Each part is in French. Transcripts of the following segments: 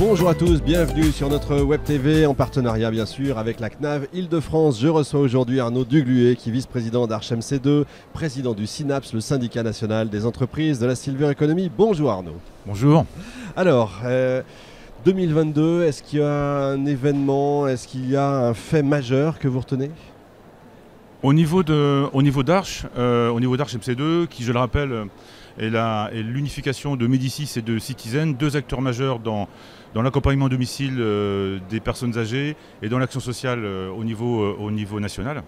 Bonjour à tous, bienvenue sur notre web TV en partenariat bien sûr avec la CNAV Île-de-France. Je reçois aujourd'hui Arnaud Dugluet qui est vice-président d'Archem C2, président du SYNAPS, le syndicat national des entreprises de la Silver Economy. Bonjour Arnaud. Bonjour. Alors, euh, 2022, est-ce qu'il y a un événement, est-ce qu'il y a un fait majeur que vous retenez? Au niveau de, au niveau d'Arche, euh, au niveau d'Arche MC2, qui je le rappelle est l'unification de Médicis et de Citizen, deux acteurs majeurs dans, dans l'accompagnement domicile euh, des personnes âgées et dans l'action sociale euh, au, niveau, euh, au niveau national.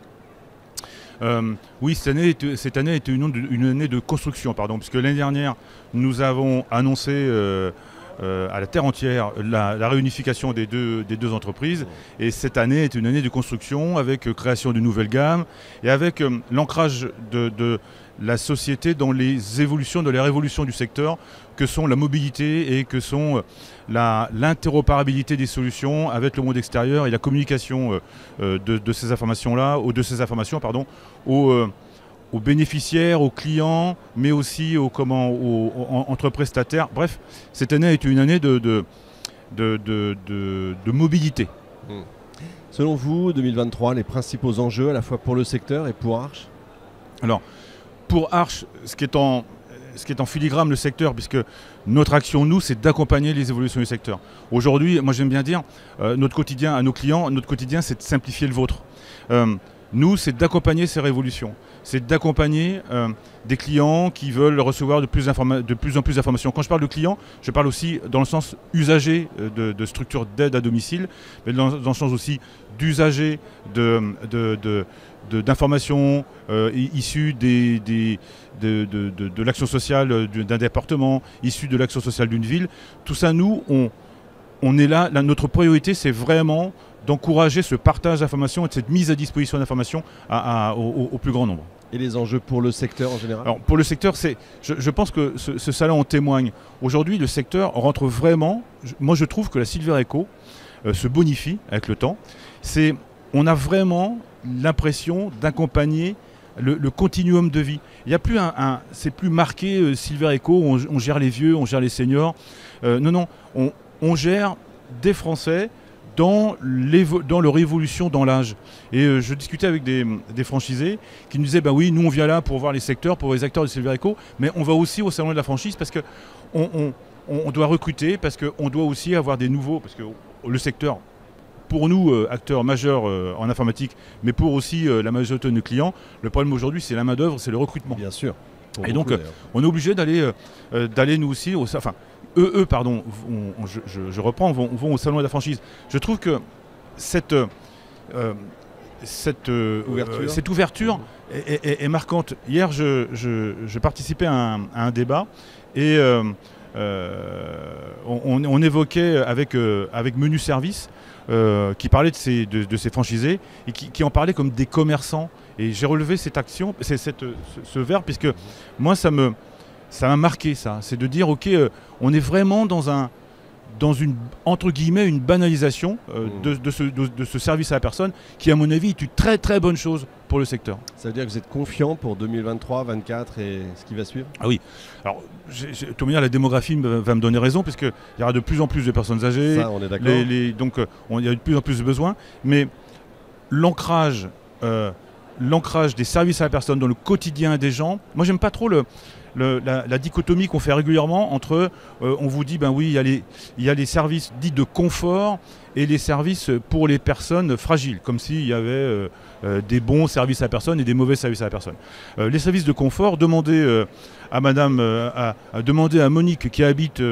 Oui, cette année, était- cette année une, une année de construction, pardon, puisque l'année dernière, nous avons annoncé euh, à la terre entière la, réunification des deux, des deux entreprises. Et cette année est une année de construction avec euh, création de nouvelles gammes et avec euh, l'ancrage de, de la société dans les évolutions, dans les révolutions du secteur, que sont la mobilité et que sont l'interopérabilité des solutions avec le monde extérieur et la communication de, de ces informations-là, ou de ces informations, pardon, aux, aux bénéficiaires, aux clients, mais aussi aux, comment, aux, aux- entre prestataires. Bref, cette année est une année de, de, de, de- mobilité. Selon vous, 2023, les principaux enjeux à la fois pour le secteur et pour Arche? Alors, pour Arche, ce qui est en, ce qui est en filigrane le secteur, puisque notre action, nous, c'est d'accompagner les évolutions du secteur. Aujourd'hui, moi j'aime bien dire, euh, notre quotidien à nos clients, notre quotidien, c'est de simplifier le vôtre. Euh, nous, c'est d'accompagner ces révolutions. C'est d'accompagner euh, des clients qui veulent recevoir de plus, en plus d'informations. Quand je parle de clients, je parle aussi dans le sens usager euh, de, structures d'aide à domicile, mais dans, le sens aussi d'usager d'informations issues de, l'action sociale euh, du- d'un département, issues de l'action sociale d'une ville. Tout ça, nous, on, est là, notre priorité, c'est vraiment d'encourager ce partage d'informations et de cette mise à disposition d'informations à- à- au- plus grand nombre. et les enjeux pour le secteur en général? Alors pour le secteur, c'est, je, je pense que ce, ce salon en témoigne. Aujourd'hui, le secteur rentre vraiment. je- moi, je trouve que la Silver Eco euh, se bonifie avec le temps. C'est, on a vraiment l'impression d'accompagner le, le continuum de vie. Il y a plus un, un- c'est plus marqué euh, Silver Eco. On, on gère les vieux, on gère les seniors. Euh, non, non, on, on gère des Français dans, dans leur évolution dans l'âge. Et euh, je discutais avec des, des franchisés qui nous disaient bah oui, nous on vient là pour voir les secteurs, pour voir les acteurs de Silver Eco, mais on va aussi au salon de la franchise parce que on, on- on- on doit recruter, parce qu'on doit aussi avoir des nouveaux, parce que le secteur, pour nous, euh, acteurs majeurs euh, en informatique, mais pour aussi la majorité de nos clients, le problème aujourd'hui c'est la main-d'œuvre, c'est le recrutement. Bien sûr. Et beaucoup, donc. On est obligé d'aller d'aller nous aussi, au, enfin, eux, eux, pardon, on- je, reprends, vont, vont au salon de la franchise. Je trouve que cette, euh, euh, cette, Ouverture. euh, cette ouverture est, est- est- est marquante. Hier, je, je- je participais à un, à un débat et euh, on, on évoquait avec, avec Menu Service qui parlait de ces, de, de ces franchisés et qui, qui en parlait comme des commerçants. Et j'ai relevé cette action, c'est cette, ce, ce verbe, puisque moi, ça me, ça m'a marqué ça. C'est de dire, ok, euh, on est vraiment dans un, dans une entre guillemets une banalisation euh, Mmh. de, de ce, de- de ce service à la personne, qui à mon avis est une très très bonne chose pour le secteur. Ça veut dire que vous êtes confiant pour 2023, 2024 et ce qui va suivre? Alors, j'ai- j'ai- de toute manière, la démographie va me donner raison, puisqu'il y aura de plus en plus de personnes âgées, Ça, on est d'accord. Les- les- donc euh, il y a de plus en plus de besoins, mais l'ancrage, l'ancrage des services à la personne dans le quotidien des gens, moi j'aime pas trop le, la, dichotomie qu'on fait régulièrement entre, euh, on vous dit ben oui il y, a les, services dits de confort et les services pour les personnes fragiles, comme s'il y avait euh, euh, des bons services à personne et des mauvais services à personne. Les services de confort, demandez à Madame, à, demander à Monique qui habite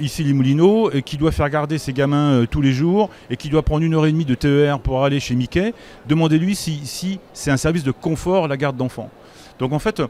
ici les Moulineaux et qui doit faire garder ses gamins tous les jours et qui doit prendre une heure et demie de TER pour aller chez Mickey, demandez-lui si, si c'est un service de confort la garde d'enfants. Donc en fait,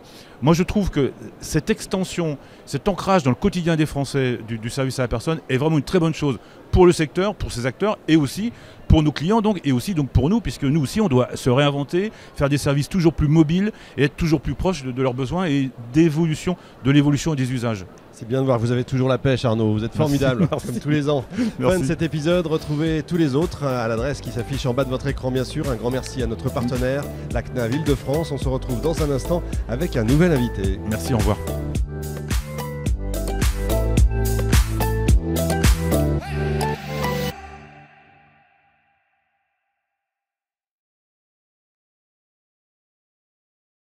moi je trouve que cette extension, cet ancrage dans le quotidien des Français du service à la personne est vraiment une très bonne chose pour le secteur, pour ses acteurs et aussi pour nos clients donc et aussi donc pour nous puisque nous aussi on doit se réinventer, faire des services toujours plus mobiles et être toujours plus proches de, de leurs besoins et d'évolution de l'évolution des usages. C'est bien de voir, vous avez toujours la pêche Arnaud, vous êtes formidable, Merci. comme tous les ans. Fin Merci. de cet épisode, retrouvez tous les autres hein, à l'adresse qui s'affiche en bas de votre écran bien sûr. Un grand merci à notre partenaire, la CNAV Île-de-France. On se retrouve dans un instant avec un nouvel invité. Merci, au revoir.